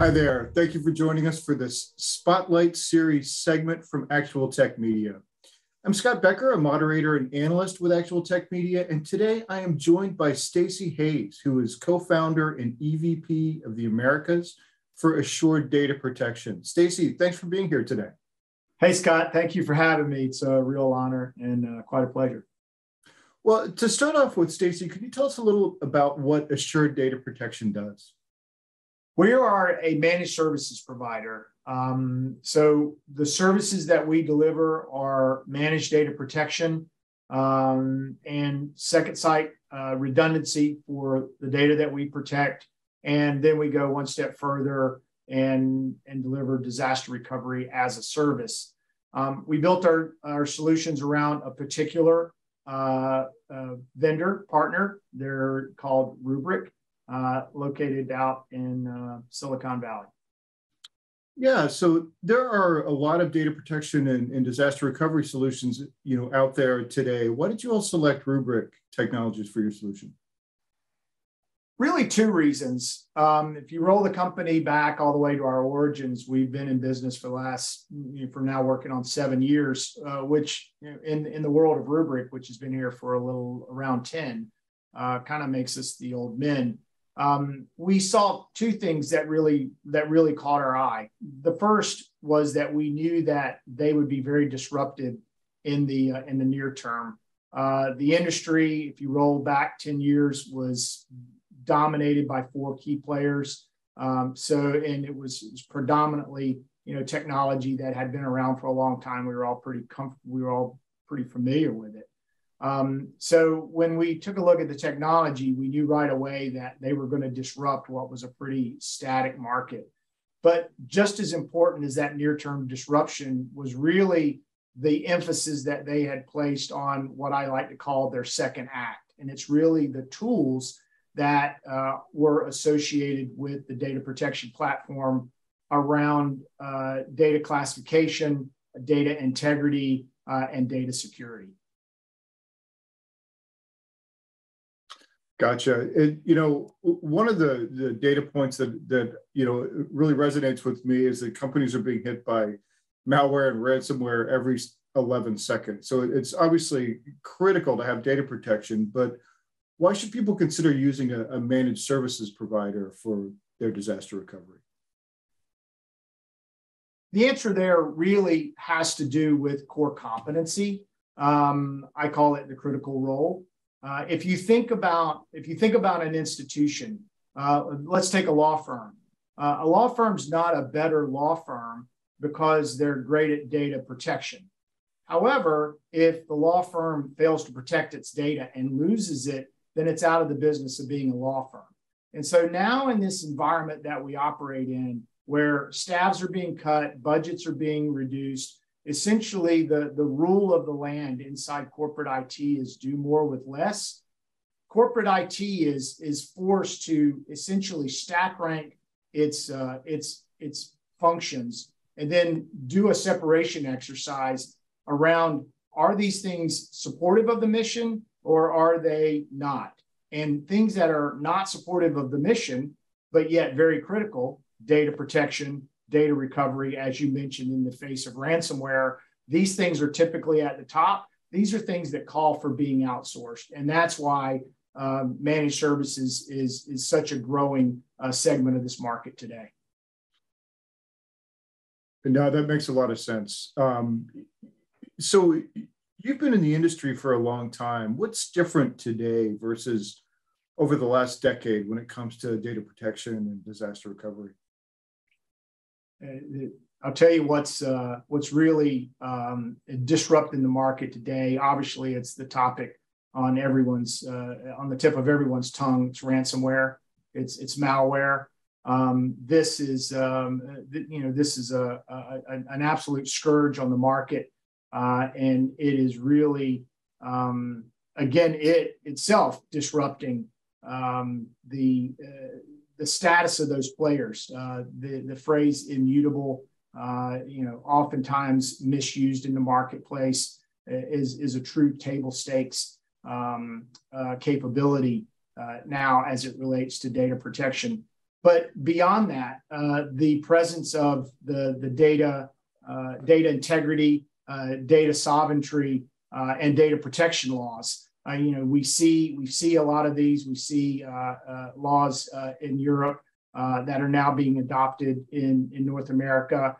Hi there. Thank you for joining us for this Spotlight Series segment from ActualTech Media. I'm Scott Bekker, a moderator and analyst with ActualTech Media, and today I am joined by Stacy Hayes, who is co-founder and EVP of the Americas for Assured Data Protection. Stacy, thanks for being here today. Hey, Scott. Thank you for having me. It's a real honor and uh, quite a pleasure. Well, to start off with, Stacy, could you tell us a little about what Assured Data Protection does? We are a managed services provider. Um, so the services that we deliver are managed data protection um, and second site uh, redundancy for the data that we protect. And then we go one step further and, and deliver disaster recovery as a service. Um, we built our, our solutions around a particular uh, uh, vendor partner. They're called Rubrik uh, located out in uh, Silicon Valley. Yeah, so there are a lot of data protection and, and, disaster recovery solutions, you know, out there today. Why did you all select Rubrik Technologies for your solution? Really, two reasons. Um, if you roll the company back all the way to our origins, we've been in business for the last, you know, for now working on seven years, uh, which you know, in in the world of Rubrik, which has been here for a little around ten, uh, kind of makes us the old men um, we saw two things that really that really caught our eye. The first was that we knew that they would be very disruptive in the uh, in the near term. Uh, the industry, if you roll back ten years, was dominated by four key players. Um, so, and it was, it was predominantly you know technology that had been around for a long time. We were all pretty comfortable. We were all pretty familiar with it. Um, so when we took a look at the technology, we knew right away that they were going to disrupt what was a pretty static market. But just as important as that near term disruption was really the emphasis that they had placed on what I like to call their second act. And it's really the tools that uh, were associated with the data protection platform around uh, data classification, data integrity, uh, and data security. Gotcha. It, you know, one of the, the data points that, that, you know, really resonates with me is that companies are being hit by malware and ransomware every 11 seconds. So it's obviously critical to have data protection, but why should people consider using a, a managed services provider for their disaster recovery? The answer there really has to do with core competency. Um, I call it the critical role. Uh, if you think about if you think about an institution, uh, let's take a law firm. Uh, a law firm's not a better law firm because they're great at data protection. However, if the law firm fails to protect its data and loses it, then it's out of the business of being a law firm. And so now, in this environment that we operate in, where staffs are being cut, budgets are being reduced, essentially the, the rule of the land inside corporate IT is do more with less. Corporate IT is, is forced to essentially stack rank its, uh, its, its functions and then do a separation exercise around are these things supportive of the mission or are they not? And things that are not supportive of the mission, but yet very critical data protection, data recovery, as you mentioned, in the face of ransomware. These things are typically at the top. These are things that call for being outsourced. And that's why um, managed services is, is such a growing uh, segment of this market today. No, that makes a lot of sense. Um, so you've been in the industry for a long time. What's different today versus over the last decade when it comes to data protection and disaster recovery? Uh, I'll tell you what's uh, what's really um, disrupting the market today. Obviously, it's the topic on everyone's uh, on the tip of everyone's tongue. It's ransomware. It's it's malware. Um, this is um, th- you know this is a, a, an absolute scourge on the market, uh, and it is really um, again it itself disrupting um, the uh, the status of those players. Uh, the the phrase immutable, uh, you know, oftentimes misused in the marketplace uh, is is a true table stakes um, uh, capability uh, now as it relates to data protection. but beyond that, uh, the presence of the, the data, data integrity, data sovereignty, and data protection laws. Uh, you know, we see we see a lot of these. We see laws in Europe that are now being adopted in in North America.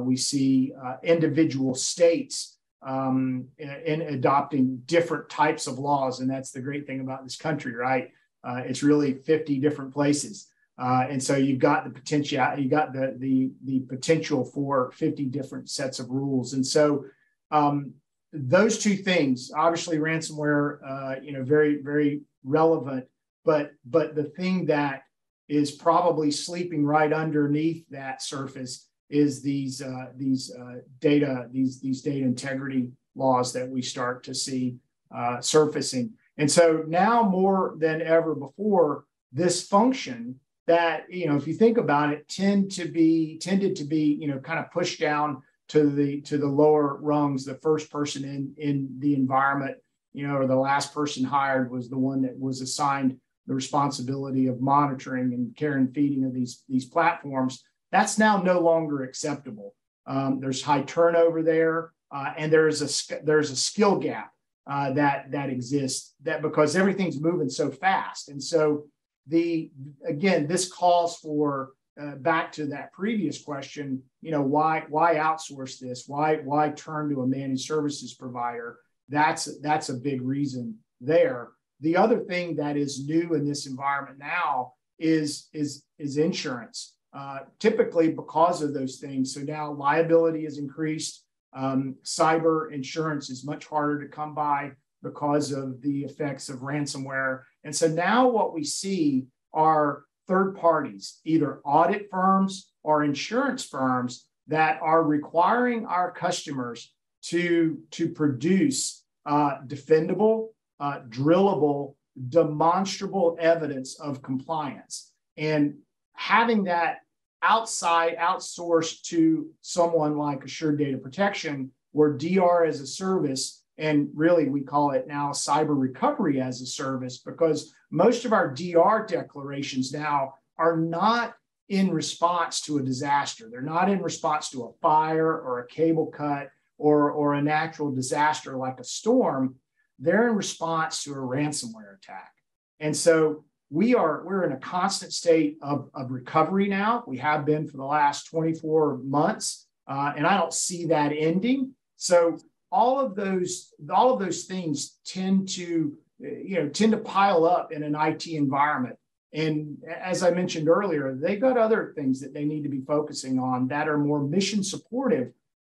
we see individual states um, in, in, adopting different types of laws, and that's the great thing about this country, right? it's really 50 different places. Uh, and so you've got the potential, you got the, the, the potential for 50 different sets of rules. And so um, those two things, obviously ransomware, uh, you know, very, very relevant, but, but the thing that is probably sleeping right underneath that surface is these, uh, these uh, data, these, these data integrity laws that we start to see uh, surfacing. And so now more than ever before, this function that you know if you think about it tend to be tended to be you know kind of pushed down to the to the lower rungs the first person in in the environment you know or the last person hired was the one that was assigned the responsibility of monitoring and care and feeding of these these platforms. That's now no longer acceptable. Um, there's high turnover there uh, and there's a there's a skill gap uh, that that exists that because everything's moving so fast. And so the again, this calls for uh, back to that previous question. You know, why why outsource this? Why why turn to a managed services provider? That's that's a big reason there. The other thing that is new in this environment now is is is insurance. Uh, typically because of those things. So now liability is increased. Um, cyber insurance is much harder to come by because of the effects of ransomware. And so now what we see are third parties, either audit firms or insurance firms that are requiring our customers to, to produce uh, defendable, uh, drillable, demonstrable evidence of compliance. And having that outside outsourced to someone like Assured Data Protection, where DR as a service and really, we call it now cyber recovery as a service because most of our DR declarations now are not in response to a disaster. They're not in response to a fire or a cable cut or, or a natural disaster like a storm. They're in response to a ransomware attack. And so we are we're in a constant state of, of recovery now. We have been for the last 24 months, uh, and I don't see that ending. So all of those all of those things tend to you know tend to pile up in an IT environment. And as I mentioned earlier, they've got other things that they need to be focusing on that are more mission supportive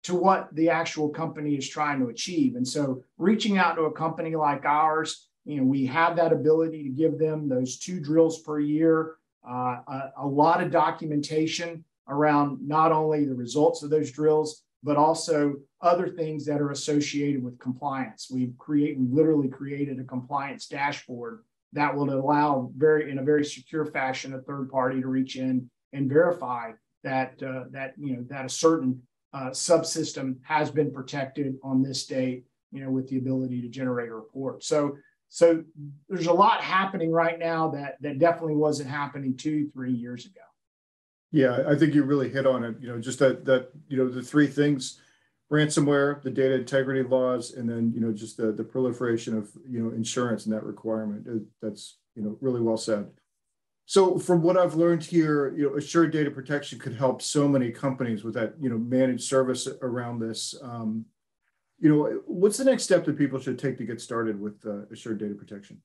to what the actual company is trying to achieve. And so reaching out to a company like ours, you know, we have that ability to give them those two drills per year, uh, a, a lot of documentation around not only the results of those drills, but also other things that are associated with compliance. We've create we literally created a compliance dashboard that will allow very in a very secure fashion a third party to reach in and verify that uh, that you know that a certain uh, subsystem has been protected on this date. You know, with the ability to generate a report. So so there's a lot happening right now that that definitely wasn't happening two three years ago. Yeah, I think you really hit on it. You know, just that that you know the three things: ransomware, the data integrity laws, and then you know just the the proliferation of you know insurance and that requirement. That's you know really well said. So from what I've learned here, you know, assured data protection could help so many companies with that you know managed service around this. Um, you know, what's the next step that people should take to get started with uh, assured data protection?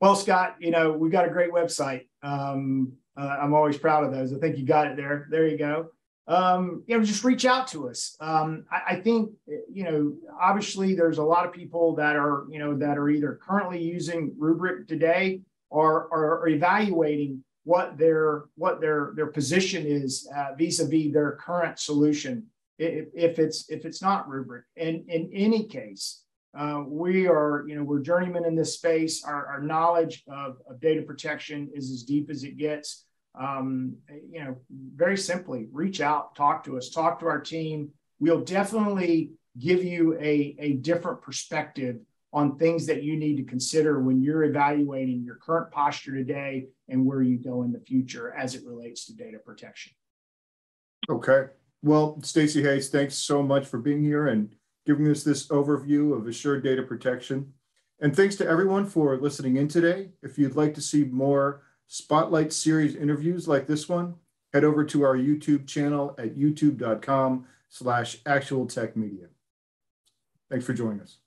Well, Scott, you know, we've got a great website. Um, uh, I'm always proud of those. I think you got it there. There you go. Um, you know, just reach out to us. Um, I, I, think, you know, obviously there's a lot of people that are, you know, that are either currently using Rubrik today or are evaluating what their what their their position is uh, vis-a-vis their current solution if, if it's if it's not Rubrik. And in any case, uh, we are, you know, we're journeymen in this space. Our, our knowledge of, of, data protection is as deep as it gets. Um, you know, very simply, reach out, talk to us, talk to our team. We'll definitely give you a, a different perspective on things that you need to consider when you're evaluating your current posture today and where you go in the future as it relates to data protection. Okay. Well, Stacy Hayes, thanks so much for being here and giving us this overview of assured data protection. And thanks to everyone for listening in today. If you'd like to see more Spotlight Series interviews like this one, head over to our YouTube channel at youtube.com slash actual tech media. Thanks for joining us.